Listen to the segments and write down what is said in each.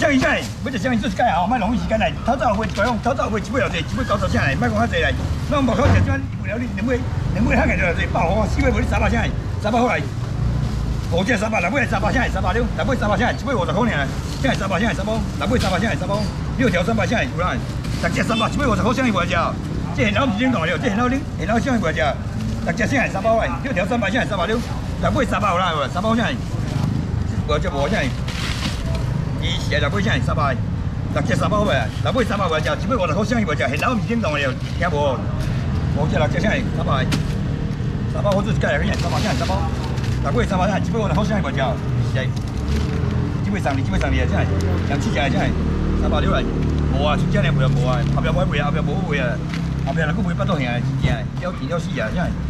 叫一叫，要食虾米做什介啊？哦，卖浪费时间来，早早花多少？早早花一百偌多，一百早早上来，卖讲遐济来。那我们不靠食这碗，为了你，恁妹恁妹乞个多少多？八五，四百五你三百上来，三百好来。五折三百，六百三百上来，三百六，六百三百上来，七百五十块呢？上来三百上来，三百六百三百上来，三百六条三百上来有啦。十只三百，七百五十块上来外只。这现在不是真了，这现在你现在上外只。六只虾蟹三百块，六条三百蟹三百六，六尾三百啦，三百块，无就无蟹，二十六尾蟹三百，六只三百块，六尾三百块吃，只尾五十块百也吃，现捞是真冻了，听无，无吃六只蟹三百，三百块只吃二只，三百蟹三百，六尾三百蟹只尾五十块蟹也吃，只尾生的只尾生的真系养起蟹真系三百六块，无啊，出价了不要，无啊，后边买不买，后边买不买啊，后边来个买不到百真了紧了死啊，真。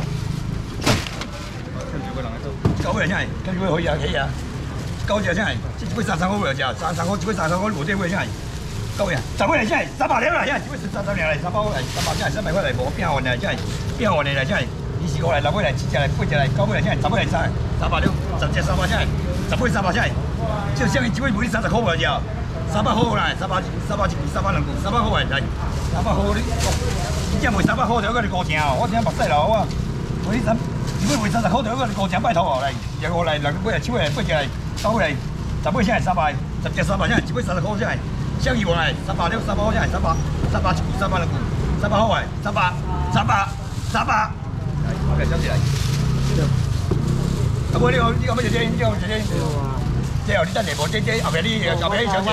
九块来钱，今几块可以啊？可以啊！九块真系，即一块三三块袂要食，三三块几块三三块无得袂正哎。九块，十块来真系，三百六来正哎，几块三三两来，三八块来，三八真系，三百块来，无变换的正哎，变换的真系，二十块来，六块来，七只来，八只诶，九块来正哎，十块来正诶，三八两，十只三八真系，十八三百正哎。即双鞋几块？唔是三十块袂要食？三百好啦，三百三百一，三百两块，三百块来。三百块你，你这卖三百块条，够你高正哦！我听目屎流啊！我，我你怎？一百三十块对，我讲强拜托哦，来，入过来，来个八来，九来，八只来，到来，十八只来，三百，十只三百只，一百三十块只来，十二我来，三百六，三百块只来，三百，三百七，三百两，三百块来，三百，三百，三百，来，我给小姐来。啊，我你你讲乜事情？你讲乜事情？这后边小姐，小姐，后边你，后边小姐，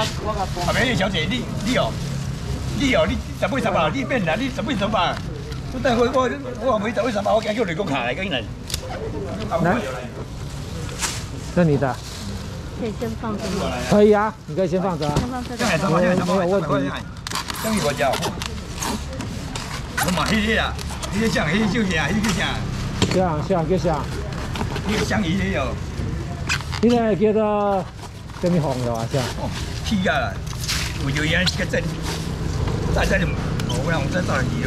后边小姐，你，你哦，你哦，你准备三百，你变啦，你准备三百。我我我走，卡来，这女的？可以啊，你可以先放着啊。先放没有问题。放鱼叫？什么鱼啊？这个香鱼叫啥？香先放啥？这个香鱼也有。这个叫做叫什么放啊？香？皮呀，有盐加这里，在这里，我我我再倒点油。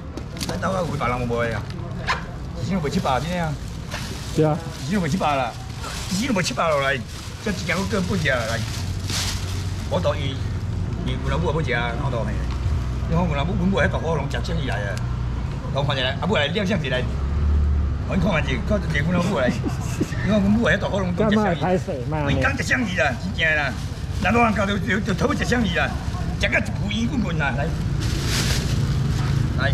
哪个会把人摸呀？啊？日都无七八天呀？对啊，一日都无七八啦，一日都无七八落来，这几天我更不食了来。我到伊伊云南不也好吃啊？好多呢，你看云南不云南还大好龙吃香鱼来啊？侬看一下，阿不来钓香鱼来？我看一下，看大部分阿不来。你看云南来，大好龙吃香鱼，一缸一香鱼啦，几条啦？那多往高头就就偷一香鱼啦，吃个肥滚滚啦来。来。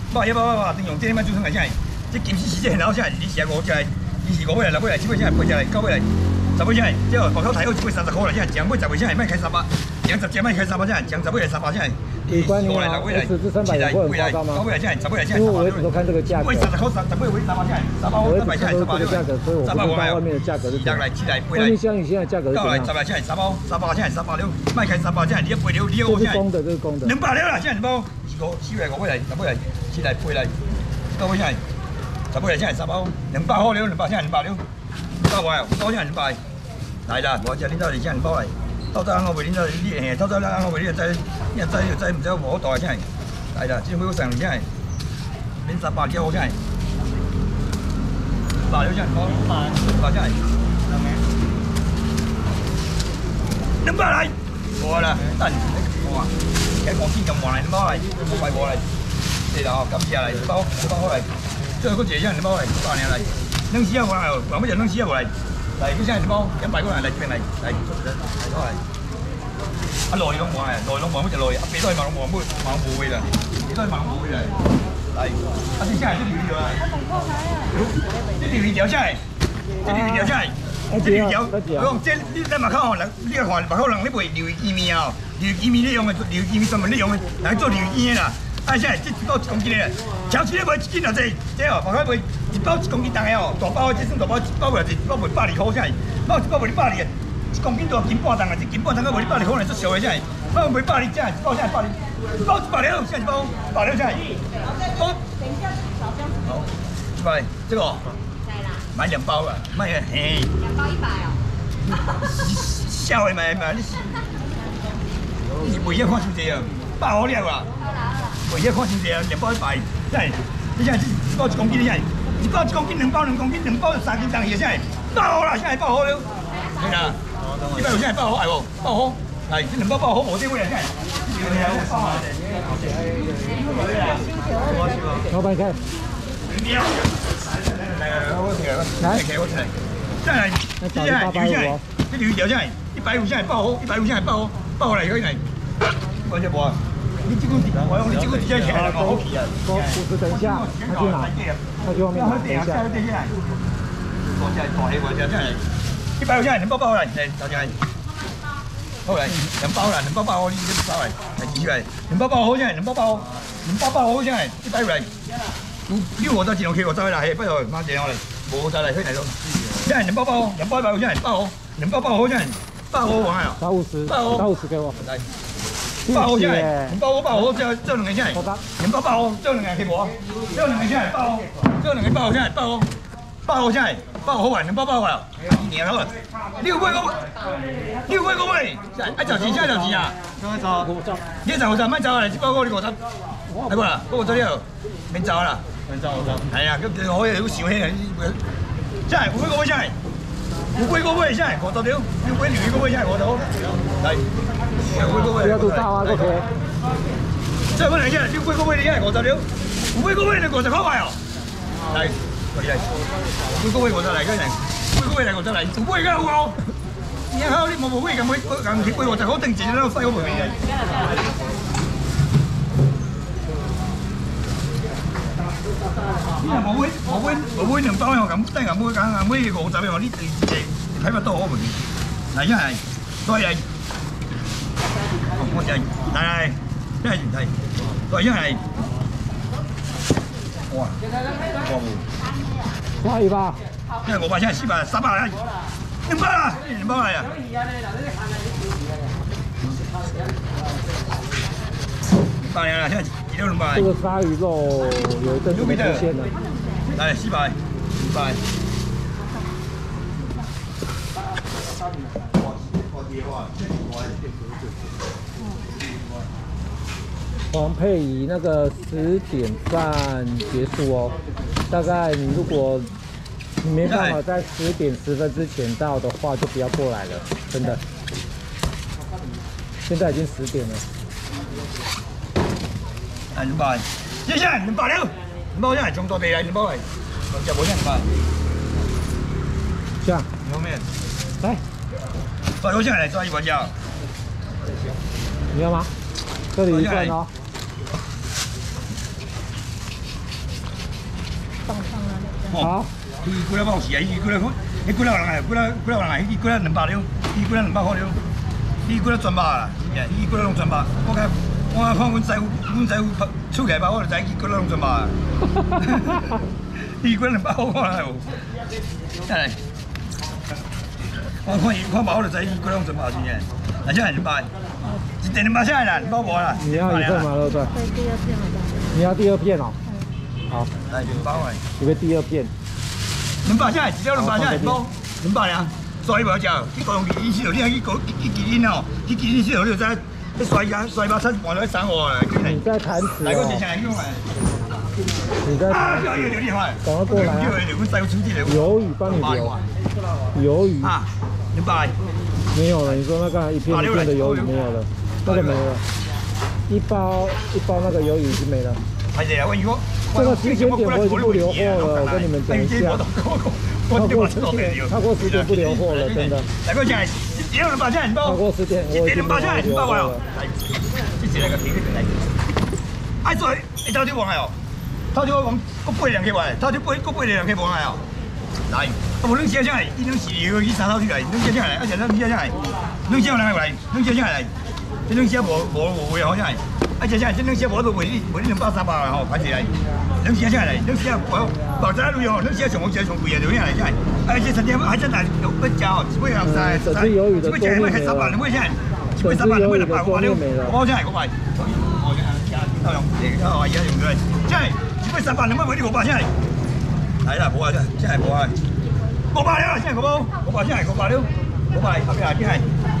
八一八八八，丁勇这你买最想买啥？这金饰时间很好，下你十块五块来，二十块来六块来七八来八块来九块来十块来，这广州台要八三十块来下，两百十块下买开三百，两百几买开三百下，两百几也三百下，你过来来未来，七百未来八百来下，十百来下三百六。因为我是不看这个价格。因为我是不看这个价格，所以我不看外面的价格。两百七百未来，未来八百来下，十百来下三百六。两百六了下，你包四百五块来十来。来八来，多少来？十八来，十包，两包好了，两百啥？两包了？多少？到位两来啦！我叫领导二十人包来。到这安老领导，你现偷走安老你再，你再，再，唔知好大个啥？来啦！回我上人啥？两十八叫好啥？八了啥？八八啥？两百来！过来啦！真，哇！假货千几万来？两百来？快来！对啦，哦，感谢来，一包一包过来，最后个结账你包来，多少箱来？两箱过来哦，两百弄两箱过来，来，几箱一包，两百个来这边来，来，过来。阿罗伊龙哎，罗伊龙我只就伊阿皮罗伊龙王，我只龙王不会啦，只罗伊龙王不会啦，来。阿是啥？只啊？只钓鱼条下？只钓鱼条下？只钓鱼钓下？这你在门口人看，门口人咧卖流鱼苗，流鱼苗你用的，流鱼专门用的，来做流鱼啦。哎，这一包一公斤嘞，超市嘞买一斤偌济？这哦，门口买一包一公斤重个哦，大包哦，这算大包，一包袂是，一包百二块啥？包一包你百二一公斤都斤半重啊，这斤半重都袂你百二块呢？这俗个啥？包买百二只，一包啥？百二，一包一百二，一包百二啥？好，等一下，稍等。好，喂，这个。在啦。买两包啊，买个嘿。两包一百哦。哈的少嘛嘛，你。你每乜看成这样？不好料啊。我一看是绩啊，两包一百，真系。你真系一包一公斤，真系。一包一公斤，两包两公斤，两包三斤重，而且好了，真系爆好了。听到一百五真系包好大包，好。系，这两包爆好无？真系。你好，包好。来。来，我来，我来。来。真系。真系，一百五真系，一百五真系包好，一百五真系包好，爆好来，可以来。安全无啊？你这个钱，我我这个钱，钱，好皮啊，高五十，等一下，他去哪？他去外面，等一下，下，去外面。一百下，先来，你包包来，来，到进来。两包，过来，两包来，两包包好，你先包来，来提出来，两包包好先来，两包包，两包包好先来，你带过来。丢我到自动器，我走来去，不要，妈借我来，冇再来，可以来咯。一人两包包，两包一百五先来，包哦，两包包好先来，包哦，我还有，打五十，打五十给我，来。包下来，你包个包下来，做两个下来。你包包下来，两个给我。做两个下来，包，做两个包下来，包，包下来，包好还，你包包好哦。你好不？你喂个喂，你喂个喂，下一条鱼下一条鱼啊。我走，走。你走我走，慢走啊！你包个你我走。哎不啦，我走掉，免走啦。免走，我走。系啊，佢可以好小气啊！下嚟，我喂个喂下嚟，我喂个喂下嚟，我走掉，我喂两个喂下嚟，我走。来。要到沙啊嗰邊，真係不能一要灰哥威你一人過得了，灰哥威你過就開哦。係，灰哥威過得嚟，灰成灰哥威嚟過得嚟，做嘅好唔然後你冇冇灰咁灰，咁啲灰過就好定時都都洗好門冇灰冇灰冇灰，兩刀又咁低咁灰，咁咁灰過就俾我啲定睇埋刀好門面。嚟嘅係，都我哋，但係呢樣嘢，都已經係，哇，過唔，過一百，誒，我買先四百三百，五百，五百啊！大嘅啦，先一六兩百。個沙魚肉有真係六百多先啊！来，四百，五百。黄佩仪那个十点半结束哦，大概你如果你没办法在十点十分之前到的话，就不要过来了，真的。现在已经十点了。明你叶谢谢，你保留。没有人中坐的，你保留。我叫吴先生。这样。后面。来。保留下来，抓一包胶。你要吗？这里就来哦。好，伊过来包是啊？伊几多？那过来万人啊？几多过来万人啊？伊过来两百了？伊过来两百块了？伊几多赚吧？哎，伊几多拢赚吧？我讲，我讲，我在乎，我在乎，出几包我就知伊几多拢赚吧。哈哈哈！哈哈哈！伊过来两百好看了哦。再来，我看伊看包我就知伊几多拢赚吧，是的。而且很慢，一等你买下来，你老婆啦。你要一份嘛？对不对？再要片好吧？你要第二片哦。好，来两包诶。准备第二片。两包下，只要两包下，包两包两，刷一把蕉，去高雄去吃哦。你要去搞去基金哦，去基金吃哦，你就再甩个一包七半来生活诶，真诶。你在贪吃哦。来，我先上来，上来。啊，小鱼，你来。赶快过来啊！鱿鱼帮你留啊，鱿鱼啊，两包。没有了，你说那个一片一片的鱿鱼没有了，那个没了，一包一包那个鱿鱼已经没了。这个时间点不流货了，跟你们讲，讲过时间不流货了，真的。那个钱，别人把钱很多，别我把钱也很多哦。来，这是那个皮克来。哎，谁一刀就往来哦？他这往搁八两给我，他这八搁八两给往来哦。来，那五两钱进来，五两钱又去三套出来，五两钱来，而且那五两钱，五两钱来过来，五来，这五无无无有好进啊！这些这些些我都为你为你两百三百了吼，快起来，那些啥来？那些保保砸类吼，那些上好上贵的就影来，哎，这三千五，哎，这来六分焦哦，不会浪费，不会钱嘛，开三百不会钱，开三百不会浪费，我六，我不会，我不会。哎，他哦，一样一样，这样，开三百两万五就六百，这样。来啦，不会，这样不会，六百了，这样六百，六百，这样六百六，六百，他不要，这样。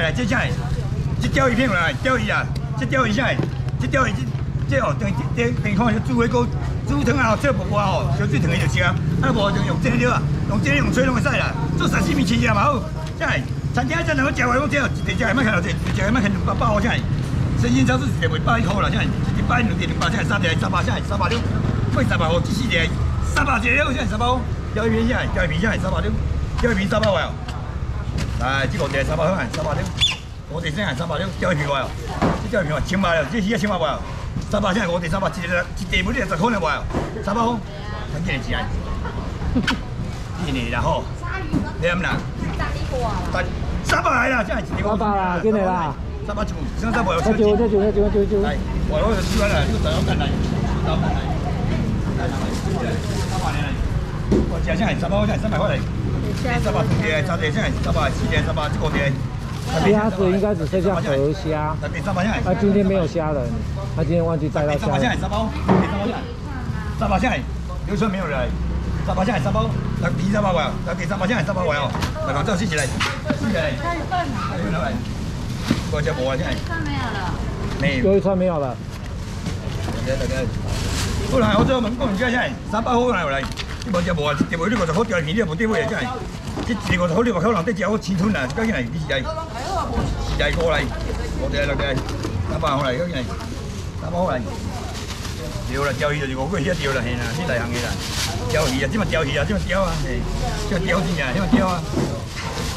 来，接下来，这钓鱼片来，钓鱼啊，这钓鱼下，来，钓鱼这这哦，等等等看下煮火锅，煮汤啊，这薄啊哦，烧猪汤就吃啊。哎，薄就用蒸的啊，用蒸用水拢会使啦。做十四面钱嘛好，真系。曾经一阵来我叫我用蒸哦，一叠只还蛮开头食，一叠系乜两百八块下来，生鲜超市食唔百一毫啦下来，一一百二点零下块，三叠三下块，三百六。每三百五，只四叠，三百只了下来三百五，钓一片下来，钓一片下来三百六，钓一片三百块哦。来，这个地三百钱，三百六，我地先还三百六，钓一来哦，这钓一万，千块了，这起一千块不？三百香，我地三百，这这地每地十块来哦，三百，听很没？几钱？几年了呵？两年了。三三百三百了，几年了？三百九，现在三百要收九块，九千，九千，收我我我收一万就找块干的，找我干的。哎，三百香，三百香，三百块香。虾子应该只剩下河虾，他今天没有虾了，他今天忘记带虾了。三八线，三包。八线，刘春没有了。三八线，三包。六皮三八块，六皮三八线三八块哦。来，把这收起来。收起来。看一下，没有了。没有，一串没有了。来来来，过来，我将门关一下，三八五来回来。你无食无啊？钓袂，你五十好钓片，你啊无钓袂啊？真系，这钓五十好，你这十好人钓，我这楚呐。搞起来，这代，时代过来，这十来六来，打包过来，几人？打包过来，钓啦！钓鱼就是我，我只钓啦，现在，现在行业啦，钓鱼啊，这么钓鱼啊，只么钓啊？什么钓鱼啊？这么钓啊？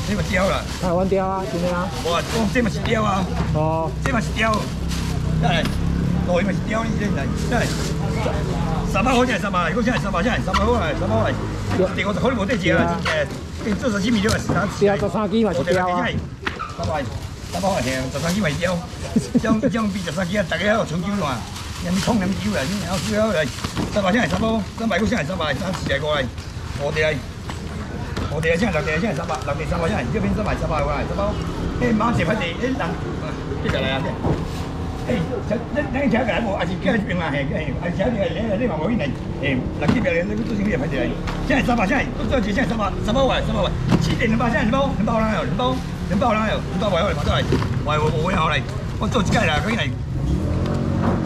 这么钓啦？台湾钓啊？这么啊？哇，这嘛是钓啊？哦，这嘛是钓？真系，我这嘛是钓鱼，真系，真系。三百块钱，三百，一百块钱，三百，一百，一百。第二个可能没得钱了，真钱。跟这十几米了，十三十三斤了，我这个是十三，十三，十三块钱，十三斤辣椒，将将片十三斤啊！大家要尝椒了嘛？让你烫点椒来，然后椒来，三百块钱，三八，三百块钱，三百，三十个过我哋这，我这一千，六边一千，三百，那边三百，这边三百，三百块，三百。哎，马几块钱？哎，等，接下来啊。哎，小，恁恁吃干么？还是干片嘛？哎哎，还是小片还是恁？恁话我哎，六七秒了，那个主持人也拍出来，现在十八，现在不知道几钱十八？十八块，十八块，七点了吧？现在十八，十八好难哦，十八，十八好难哦，十八块下来，十八块，我来，我做几块啦？可以来，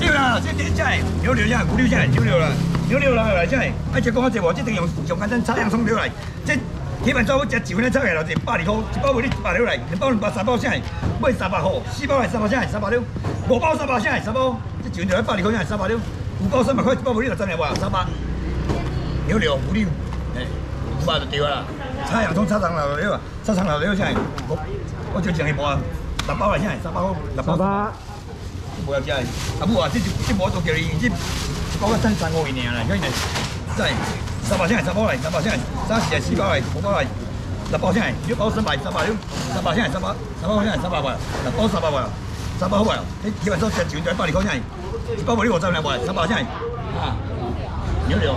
好了，这这这，牛柳这样，牛柳这牛了，牛柳了来，这来，爱吃干啥子？我一定用用一根葱炒洋葱来，这。你万早要食九分的炒叶，来就一百二块，一百块你一百六来，两包两包三包上来，买三百块，四包来三包上三百六，五包三包上来，三包，这九分的一百二块钱三百六，五包三百块，一百块你来赚来三百，有两五六。哎，五包就对了。菜叶葱菜叶来了要不，菜叶了要上我只上一半，六包来百来，十包，十包，不要起阿母啊，这这我都给你，这搞个新鲜东西来，兄弟，来。三百块钱，三百来，块钱，三十个四百来，五百来，那保险是幺三百，三百六，三百块钱，三百，三百块钱，三百块，那包三百块，三百五块，那基本都值钱，就一百二块钱，一百块你五十两块，三百块钱。啊。幺六。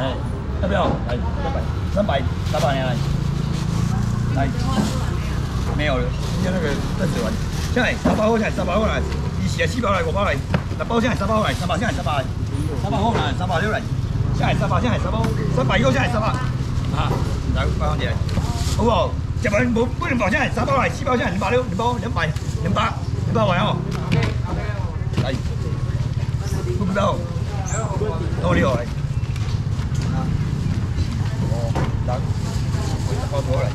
哎。三百。是。三百。三百来。来。没有了，今天那个邓总来。来，三百五来，三百五来，二十个四百来，五百来，那保险是三来，三百块钱，三百来，三来，三百六来。一係十八，一係十八，十八個一係十八。啊，大家包嘢，好喎。日本冇不能保證，三包嚟，四包先，兩百六，兩包兩百，兩百，兩百萬哦。係，唔到，到呢度嚟。哦，得，我一包過嚟。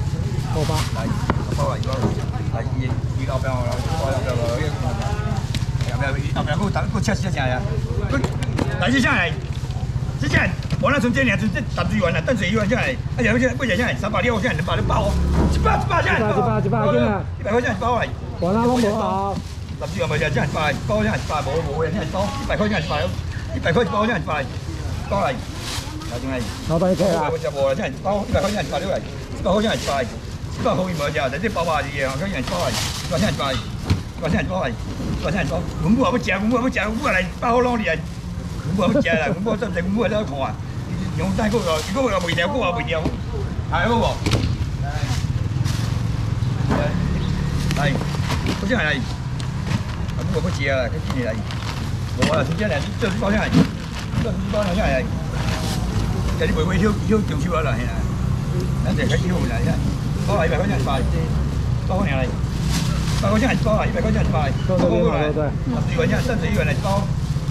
包包，嚟，一包嚟，一包嚟，二二個包啦，包啦，包啦，一個。入入入入，嗰等嗰車車成日，嗰第二車嚟。十千，我那春节两春节十只一万了，淡水一万下来，哎呀，不现不现下来，三百你要现，能把你包一包一百千，一包一百一包，一百块钱包来。我那拢包，十只一万只现发，高一包，发，无无现一包，一百块钱一包，一百块包只现一包来。多少钱？我包一千，我只包了只一包，一百块钱一包你来，一百块钱一包，一百块钱没只，但是包包子的，我只一包来，我只一包来，我只一包来，我一包，我不吃，我不吃，我来包我老弟来。我不借了，我不怎么借，我也不贷款。牛仔裤了，衣服了，皮鞋，裤子，皮鞋。还有不？哎，这些还有？我也不借了，这些这些，我都是借的，都是包这些，都是包这些，这些这些，这是五百块一张，一张一百块钱一张，一百块钱一张，对对对对二元一三十元一张。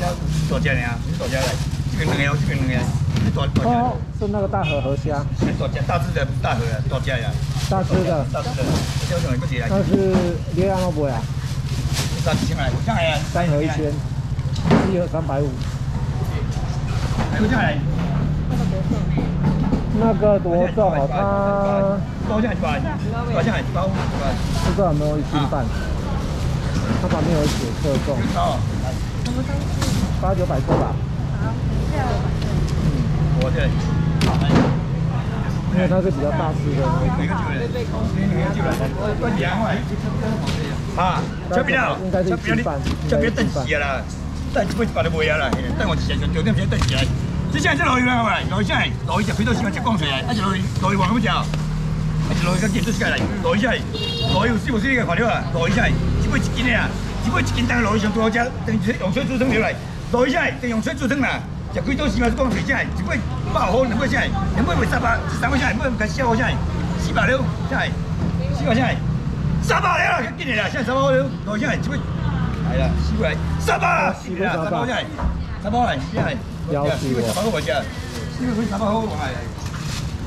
只只两，两，是只哦，是那个大河河虾。大只，大只的，大河呀？大只的，大只的。多那是六呀？三啊，三盒一千，一盒三百五。还有多少那个多少？它好像一百，好像还是包，不知道有没有一斤半。它旁边有写克重。么八九百克吧。嗯，我这里。因为它是比较大只的。啊，这边了，这边你这边登机了，登机不把你不要了，登我几钱？重点不要登机，这一下子来嘛，来一下来一下，飞到什么浙江来？一下来来往那么久，一下来跟建筑世界来，来一下来有四五十个块料啊，来一下，只买一斤啊，只买一斤当来上多少只？等于用钱做生意来。落一下来，用水煮汤啦。食几多丝嘛是光水下来，一百八块两百块下来，两百八十八是三块下来，要唔该四块下四百六下来，四块下来，十八块了，几年啦？现在十八块了，落一下来，几块？哎呀，四块，十八，四块，十八块下来，十八块下来，幺四块十八块多块钱，四块可以十八块下来。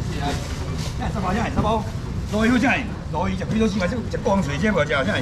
一三十八块下来，十八块，落一下来，落一下，食几多丝嘛就一光水下来，无吃下来。